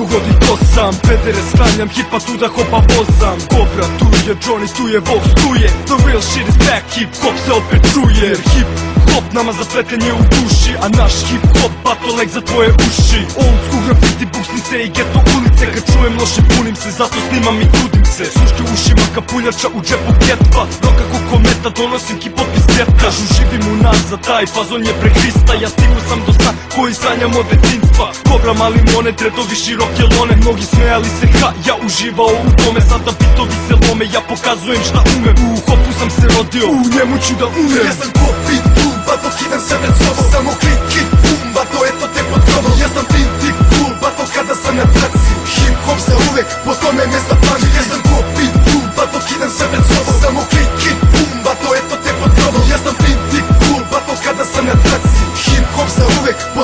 pogodi ko sam Pedere sklanjam, hipa tu da hopa vozam. Kobra tu je, Johnny tu je, Vox tu je. The real shit is back, hip hop se opet čuje hip hop nama zapleten je u duši A naš hip hop batolek za tvoje uši. Old school graffiti, busnice i geto ulice. Kad čujem loše punim se, zato snimam i trudim se. Sluške u ušima, kapuljača u džepu ketva Roka ko kometa, donosim iz geta Kažu živim u nas, za taj fazon je pre Hrista Ja stigu sam do sna koji sanjam od detinstva Kobra mali monet, redovi široke lone. Mnogi smejali se, ha, ja uživao u tome. Sada bitovi se lome, ja pokazujem šta umem. U hopu sam se rodio, u njemu ću da umrem. Ja sam ko bato kidam se pred sobom Samo klik,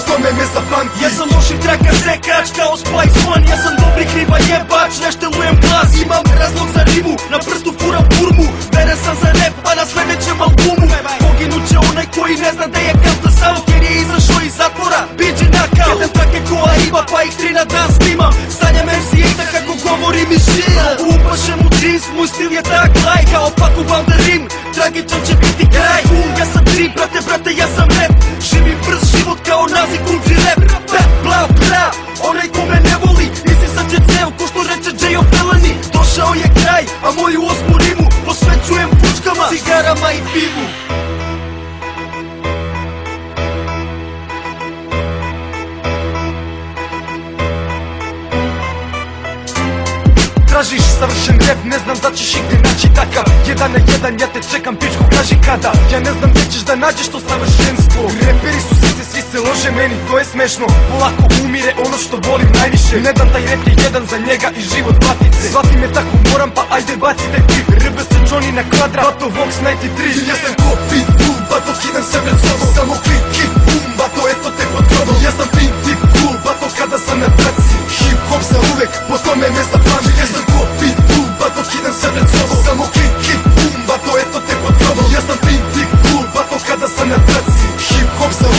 чувстваме ми за банки. Јас сам лоши тряка се крачка, оспа и спан Я съм добри крива јебач, ще луем глас. Имам разлог за риму, на пръсто фура в бурму Верен съм за реп, а на следеќем албуму Погину ќе онај кој не зна да я канта сам Кер и изашо из затвора, биджи накал Једен трак е кола, има, па и три на дан снимам. Сањам MC-ите како говорим и живам Упаше му джинс, мој стил е так лај Као пак у Вандерин, трагичен че pivu Tražiš savršen rap, ne znam da ćeš igdje naći takav Jedan na jedan, ja te čekam, pičku, kaži kada Ja ne znam gdje ćeš da nađeš to savršenstvo Reperi su svi lože, meni to je smešno. Polako umire ono što volim najviše. Ne dam taj rap je jedan za njega i život platice Svati me tako moram, pa ajde bacite klip Rbe se Johnny na kvadrat, Bato Vox 93 Ja sam ko pitbull, bato kidam se pred sobom Samo klik, hit, bum, bato eto te pod kromom Ja sam tim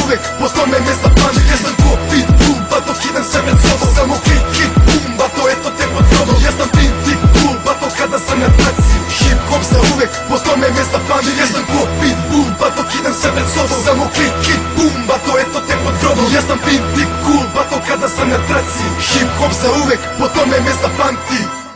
uvek, po tome me zapamti Ja sam ko pitbull, bato kidam se pred sobom Samo klik, hit, bum, bato eto te pod kromom Ja sam tim tip cool, bato kada sam na traci Hip hop za uvek, po tome me zapamti Ja sam ko pitbull, bato kidam se pred sobom Samo klik, hit, bum, bato eto te pod kromom Ja sam tip cool, bato kada sam na traci Hip hop za uvek, po tome me zapamti